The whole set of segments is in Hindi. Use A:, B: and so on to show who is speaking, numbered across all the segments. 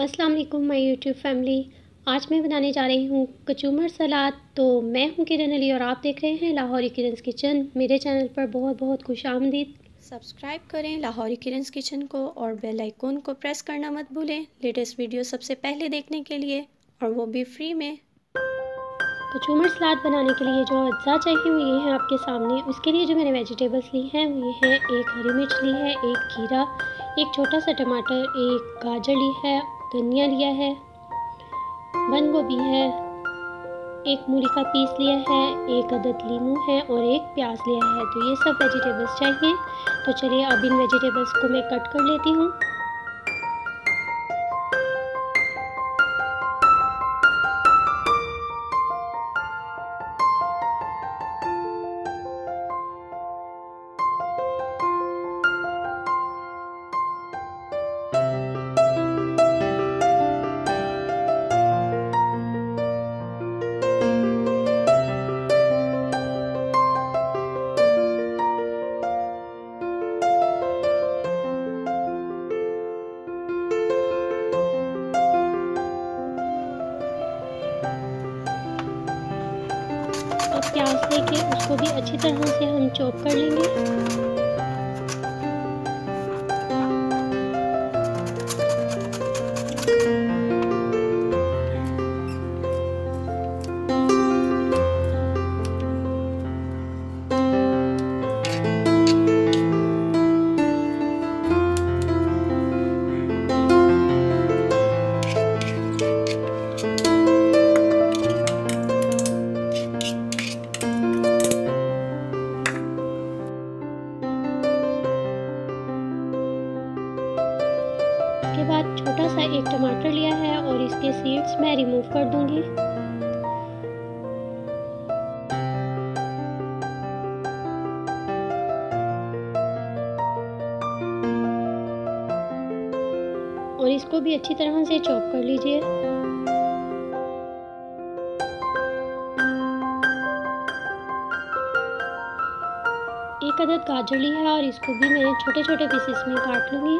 A: अस्सलाम वालेकुम माय यूट्यूब फैमिली। आज मैं बनाने जा रही हूँ कचूमर सलाद। तो मैं हूँ किरण अली और आप देख रहे हैं लाहौरी किरन्स किचन। मेरे चैनल पर बहुत बहुत खुश आमदीद। सब्सक्राइब करें लाहौरी किरन्स किचन को और बेल आइकॉन को प्रेस करना मत भूलें लेटेस्ट वीडियो सबसे पहले देखने के लिए और वो भी फ्री में। कचूमर सलाद बनाने के लिए जो अज्जा चाहिए वो ये हैं आपके सामने। उसके लिए जो मैंने वेजिटेबल्स ली हैं वो ये हैं। एक हरी मिर्च ली है एक खीरा एक छोटा सा टमाटर एक गाजर ली है धनिया लिया है। बंद गोभी है। एक मूली का पीस लिया है, एक अदद लीमू है और एक प्याज लिया है। तो ये सब वेजिटेबल्स चाहिए। तो चलिए अब इन वेजिटेबल्स को मैं कट कर लेती हूँ। अब प्याज लेके उसको भी अच्छी तरह से हम चॉप कर लेंगे। बाद छोटा सा एक टमाटर लिया है और इसके सीड्स मैं रिमूव कर दूँगी। और इसको भी अच्छी तरह से चॉप कर लीजिए। एक अदद गाजर ली है और इसको भी मैं छोटे छोटे पीसेस में काट लूँगी।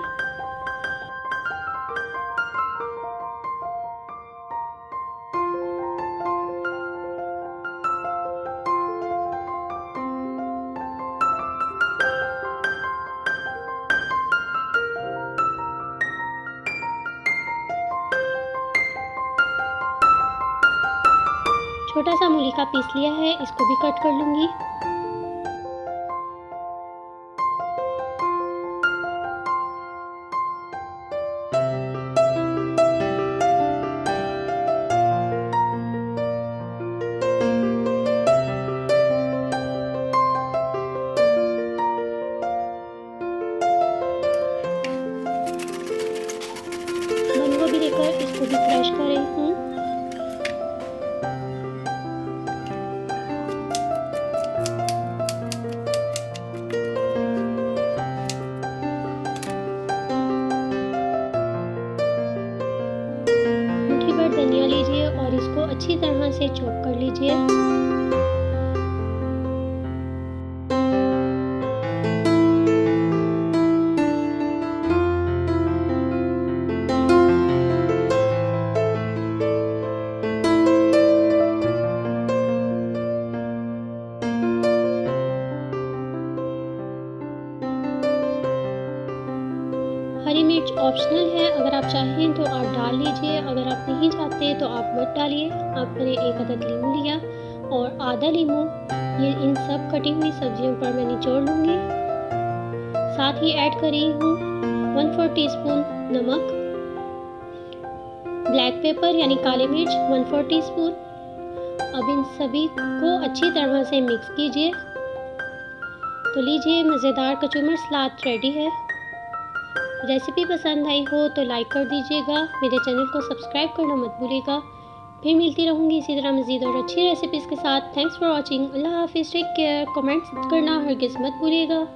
A: छोटा सा मूली का पीस लिया है, इसको भी कट कर लूँगी। इसको भी क्रश कर। धनिया लीजिए और इसको अच्छी तरह से चॉप कर लीजिए। हरी मिर्च ऑप्शनल है। अगर आप चाहें तो आप डाल लीजिए। अगर आप नहीं चाहते तो आप मत डालिए। अब मैंने एक अदद लीमू लिया और आधा लीमू ये इन सब कटी हुई सब्जियों पर मैं निचोड़ लूँगी। साथ ही ऐड कर रही हूँ वन फोर टी नमक। ब्लैक पेपर यानी काली मिर्च वन फोर टी अब इन सभी को अच्छी तरह से मिक्स कीजिए। तो लीजिए मज़ेदार कचूमर सलाद रेडी है। रेसिपी पसंद आई हो तो लाइक कर दीजिएगा। मेरे चैनल को सब्सक्राइब करना मत भूलिएगा। फिर मिलती रहूँगी इसी तरह मज़ीद और अच्छी रेसिपीज़ के साथ। थैंक्स फॉर वॉचिंग अल्लाह हाफिज़। टेक केयर कमेंट्स करना। हरगिज़ मत भूलिएगा।